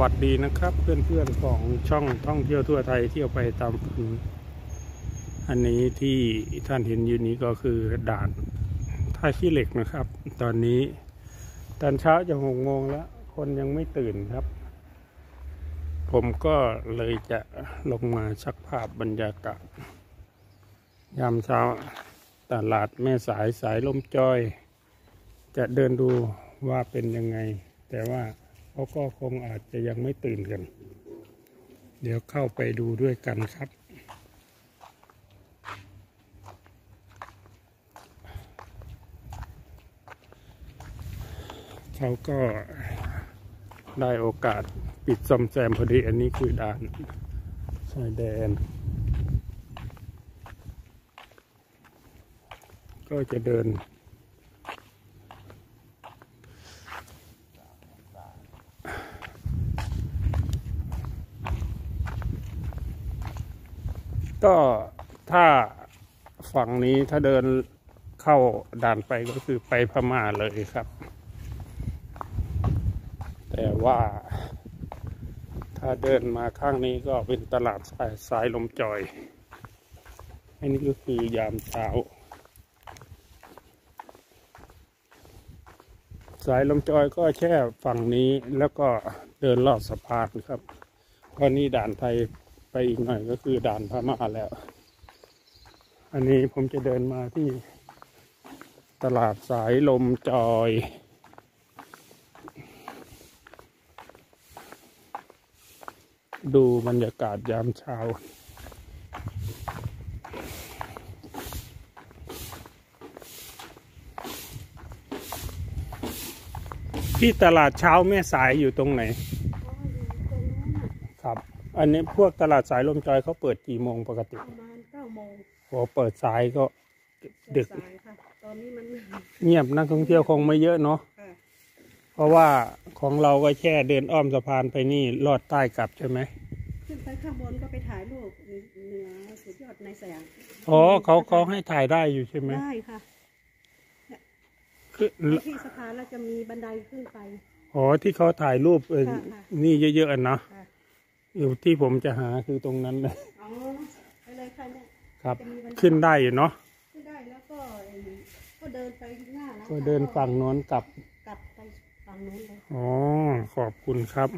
วัสดีนะครับ เพื่อนๆของช่องท่องเที่ยวทั่วไทยเที่ยวไปตามฝันอันนี้ที่ท่านเห็นอยู่นี้ก็คือด่านท่าขี้เหล็กนะครับ ตอนนี้ตอนเช้าจะหกโมงแล้ว คนยังไม่ตื่นครับ ผมก็เลยจะลงมาชักภาพบรรยากาศยามเช้าตลาดแม่สายสายลมจอย จะเดินดูว่าเป็นยังไง แต่ว่า เขาก็คงอาจจะยังไม่ตื่นกัน เดี๋ยวเข้าไปดูด้วยกันครับ เขาก็ได้โอกาสปิดซ่อมแซมพอดีอันนี้คือด่านชายแดน ก็จะเดิน ก็ถ้าฝั่งนี้ถ้าเดินเข้าด่านไปก็คือไปพม่าเลยครับ แต่ว่าถ้าเดินมาข้างนี้ก็เป็นตลาดสายสายลมจอย อันนี้ก็คือยามเช้า สายลมจอยก็แค่ฝั่งนี้แล้วก็เดินลอดสะพานครับเพราะนี่ด่านไทย ไปอีกหน่อยก็คือด่านพม่าแล้ว อันนี้ผมจะเดินมาที่ตลาดสายลมจอย ดูบรรยากาศยามเช้าที่ตลาดเช้าแม่สายอยู่ตรงไหน อันนี้พวกตลาดสายลมจอยเขาเปิดกี่โมงปกติประมาณเก้าโมงพอเปิดสายก็ดึกสายค่ะตอนนี้มันเงียบนักท่องเที่ยวคงไม่เยอะเนาะค่ะเพราะว่าของเราก็แค่เดินอ้อมสะพานไปนี่ลอดใต้กลับใช่ไหมขึ้นไปข้างบนก็ไปถ่ายรูปเหนือสุดยอดในแสงอ๋อเขาเขาให้ถ่ายได้อยู่ใช่ไหมได้ค่ะคือไปที่สะพานแล้วจะมีบันไดขึ้นไปอ๋อที่เขาถ่ายรูปเออค่ะค่ะนี่เยอะๆอะเนาะค่ะ อยู่ที่ผมจะหาคือตรงนั้นเลยอ๋อไปเลยค่ะเนี่ยครับ จะมีบันไดขึ้นได้อยู่เนาะขึ้นได้แล้วก็เอ่อก็เดินไปหน้าร้านก็เดินฝั่งโน้นกลับ กลับไปฝั่งนู้นเลยอ๋อ ขอบคุณครับ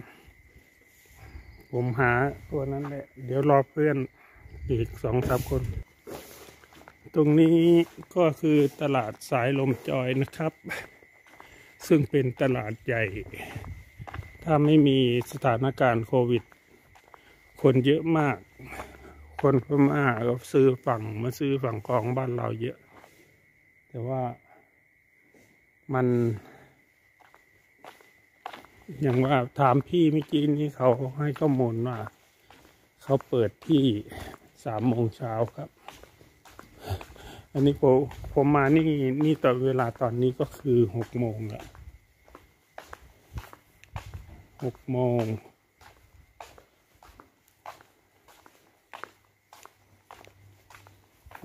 ผมหาตัวนั้นแหละ เดี๋ยวรอเพื่อนอีกสองสามคน ตรงนี้ก็คือตลาดสายลมจอยนะครับ ซึ่งเป็นตลาดใหญ่ ถ้าไม่มีสถานการณ์โควิด คนเยอะมาก คนพม่าก็ซื้อฝั่งมาซื้อฝั่งของบ้านเราเยอะ แต่ว่ามัน อย่างว่าถามพี่เมื่อกี้นี้เขาให้ข้อมูลว่า เขาเปิดที่สามโมงเช้าครับ อันนี้ผมผมมานี่นี่ต่อเวลาตอนนี้ก็คือหกโมงละหกโมง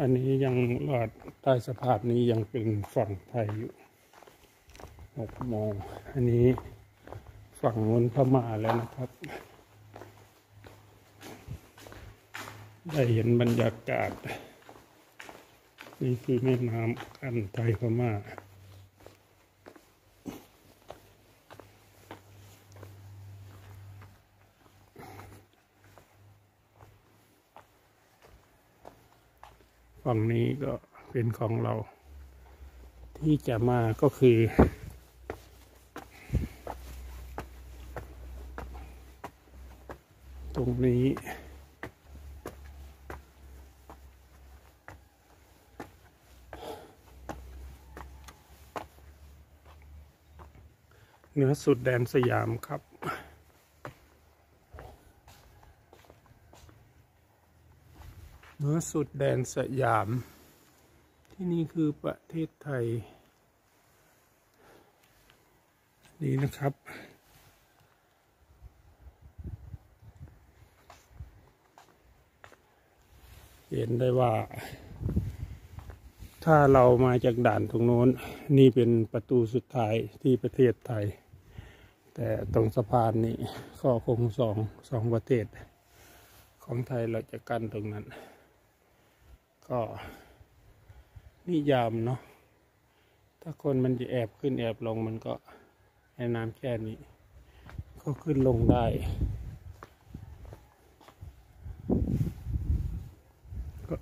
อันนี้ยังลอดใต้สะพานนี้ยังเป็นฝั่งไทยอยู่หกโมงอันนี้ฝั่งนู้นพม่าแล้วนะครับ ได้เห็นบรรยากาศ นี่คือแม่น้ำกันไทยพม่า ฝั่งนี้ก็เป็นของเรา ที่จะมาก็คือ ตรงนี้เหนือสุดแดนสยามครับ เหนื อสุดแดนสยาม ที่นี่คือประเทศไทย นี่นะครับ เห็นได้ว่า ถ้าเรามาจากด่านตรงโน้น นี่เป็นประตูสุดท้ายที่ประเทศไทย แต่ตรงสะพานนี่ก็คงสองสองประเทศของไทยเราจะกั้นตรงนั้น ก็นิยามเนาะถ้าคนมันจะแอบขึ้นแอบลงมันก็ในน้ำแค่นี้ ก็ขึ้นลงได้ ก็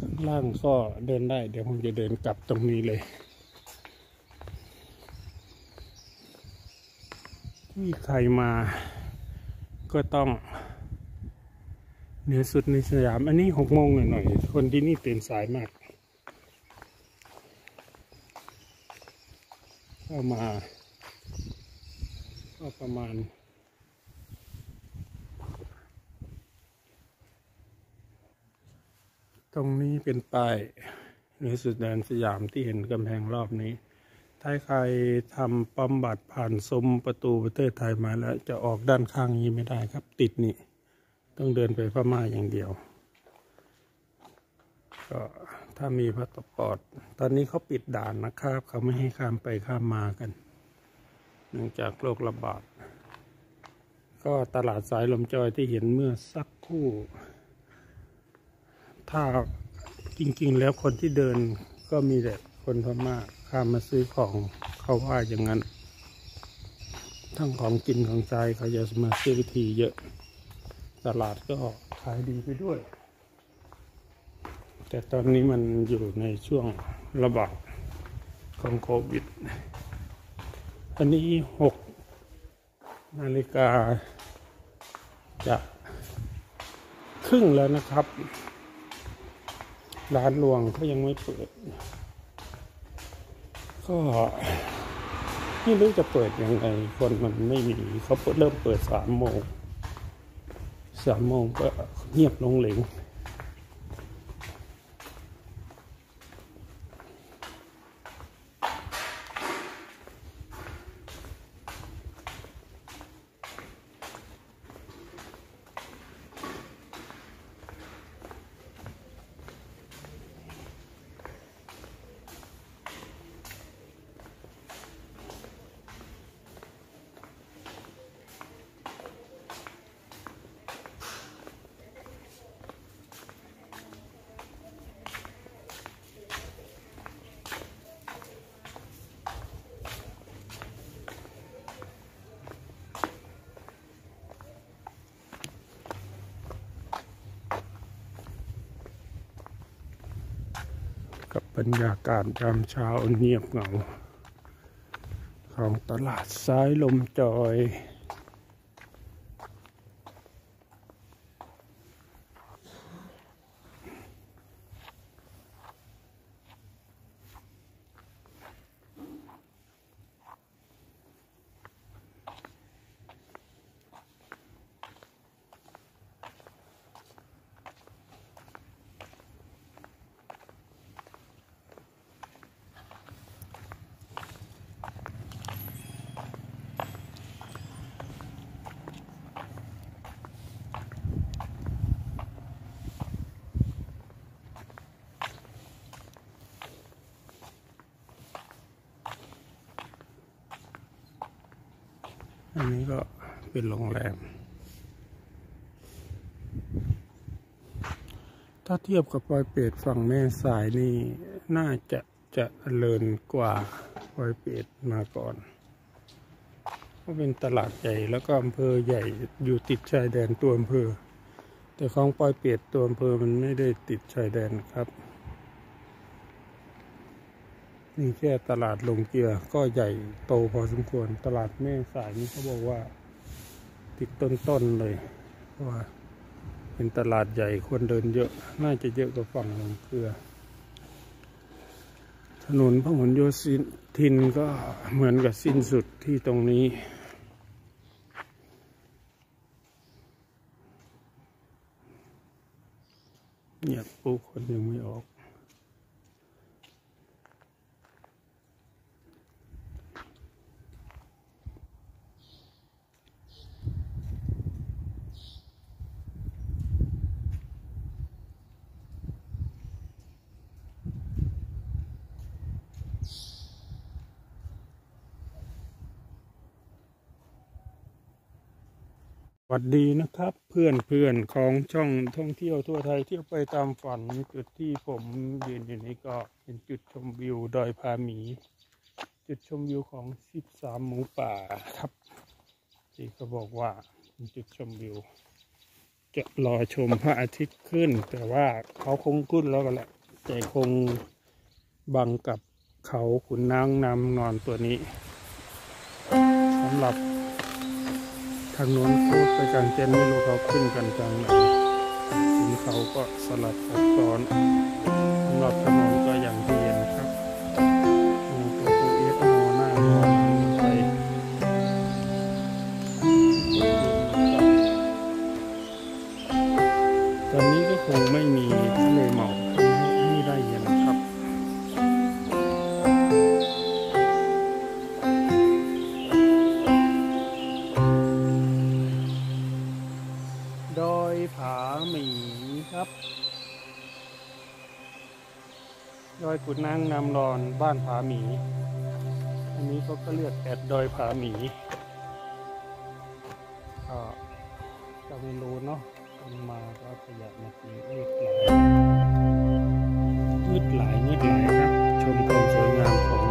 ข้างล่างก็เดินได้ เดี๋ยวผมจะเดินกลับตรงนี้เลยที่ใครมาก็ต้อง เหนือสุดในสยาม อันนี้หกโมงหน่อยๆคนที่นี่ตื่นสายมาก เข้ามา ก็ประมาณตรงนี้เป็นป้ายเหนือสุดแดนสยามที่เห็นกำแพงรอบนี้ ถ้าใครทำปั๊มบัตรผ่านซุ้มประตูประเทศไทยมาแล้ว จะออกด้านข้างนี้ไม่ได้ครับ ติดนี่ ต้องเดินไปพม่าอย่างเดียว ก็ถ้ามีพาสปอร์ต ตอนนี้เขาปิดด่านนะครับ เขาไม่ให้ข้ามไปข้ามมากัน เนื่องจากโรคระบาด ก็ตลาดสายลมจอยที่เห็นเมื่อสักครู่ ถ้าจริงๆ แล้วคนที่เดินก็มีแต่คนพม่าข้ามมาซื้อของเขาว่าอย่างนั้น ทั้งของกินของใจเขาจะมาซื้อวิธีเยอะ ตลาดก็ขายดีไปด้วย แต่ตอนนี้มันอยู่ในช่วงระบาดของโควิด อันนี้หกนาฬิกาจะครึ่งแล้วนะครับ ร้านรวงก็ยังไม่เปิด ก็ไม่รู้จะเปิดยังไงคนมันไม่มีเขาเปิดเริ่มเปิดสามโมง สามโมงก็เงียบลงเหลง กับบรรยากาศยามเช้าเงียบเหงา ของตลาดซ้ายลมจอย นนี้ก็เป็นโรงแรม ถ้าเทียบกับปอยเปรตฝั่งแม่สายนี่ น่าจะจะเลินกว่าปอยเปรตมาก่อน ก็เป็นตลาดใหญ่แล้วก็อำเภอใหญ่อยู่ติดชายแดนตัวอำเภอ แต่ของปอยเปรตตัวอำเภอมันไม่ได้ติดชายแดนครับ นี่แค่ตลาดลงเกลือก็ใหญ่โตพอสมควร ตลาดแม่สายนี่เขาบอกว่า ติดต้นๆเลยเพราะว่าเป็นตลาดใหญ่คนเดินเยอะ น่าจะเยอะกว่าฝั่งลงเกลือ ถนนพหลโยธินก็เหมือนกับสิ้นสุดที่ตรงนี้เงียบผู้คนยังไม่ออก วัสดีนะครับ เพื่อนเพื่อนของช่องท่องเที่ยวทั่วไทยเที่ยวไปตามฝันจุดที่ผมยืนอยู่นี้ก็เป็นจุดชมวิวดอยพาหมี จุดชมวิวของ 13 หมูป่าครับ ที่เขาบอกว่าเป็นจุดชมวิว จะรอชมพระอาทิตย์ขึ้น แต่ว่าเขาคงขึ้นแล้วกันแหละแต่คงบังกับเขาขุนนางนำนอนตัวนี้สำหรับ ทางโน้นเขาไปกางเต็นท์ไม่รู้เขาขึ้นกันกลางไหนถึงเขาก็สลับซับซ้อนสำหรับถนนก็อย่างที่ ดอยกุดนางนำรอนบ้านผาหมี อันนี้เขาก็เรียกแอดดอยผาหมีก็จะไม่รู้เนาะคนมาก็ขยับมากินอืดหลายอืดหลายงืดหลายครับ ชมความสวยงามของ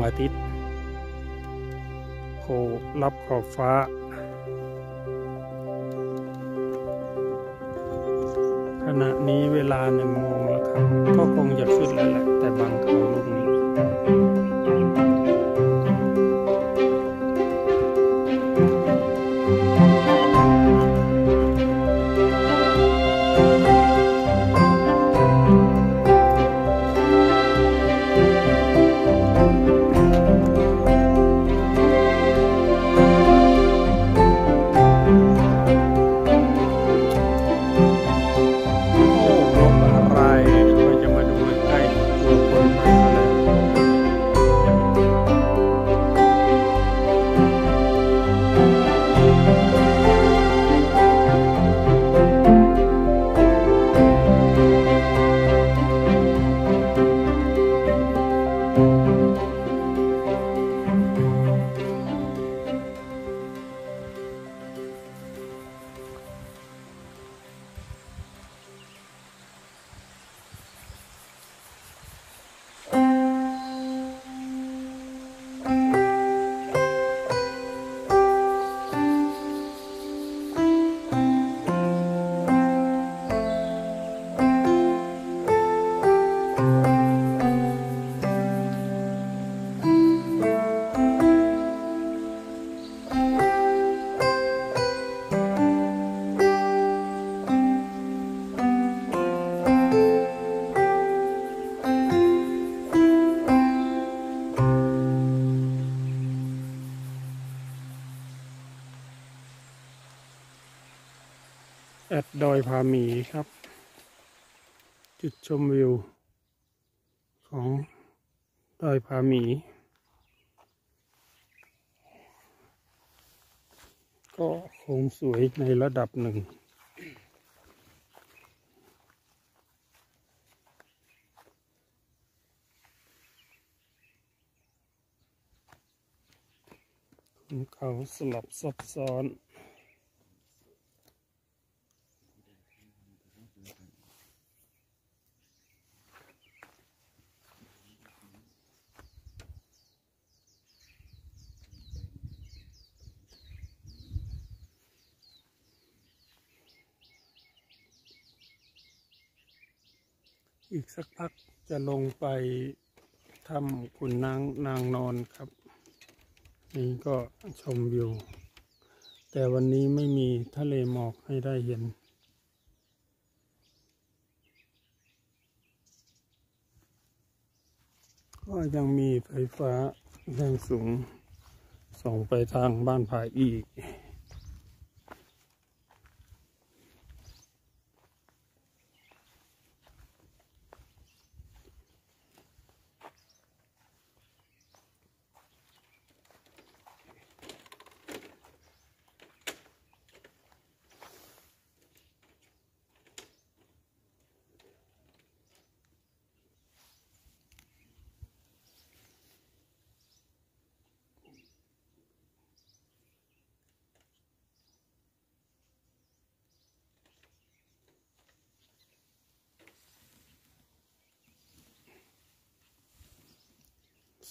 วงอาทิตย์โผล่รับขอบฟ้า ขณะนี้เวลาหนึ่งโมงแล้วครับ ก็คงจะขึ้นแล้วแหละ แต่บางเขาลูกนี้ แอดดอยพาหมีครับ จุดชมวิว ของดอยพาหมี ก็คงสวยในระดับหนึ่ง เขาสลับซับซ้อน อีกสักพักจะลงไปทำขุนนางนางนอนครับ นี่ก็ชมวิว แต่วันนี้ไม่มีทะเลหมอกให้ได้เห็น ก็ยังมีไฟฟ้าแรงสูงส่งไปทางบ้านผาอีก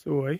สวย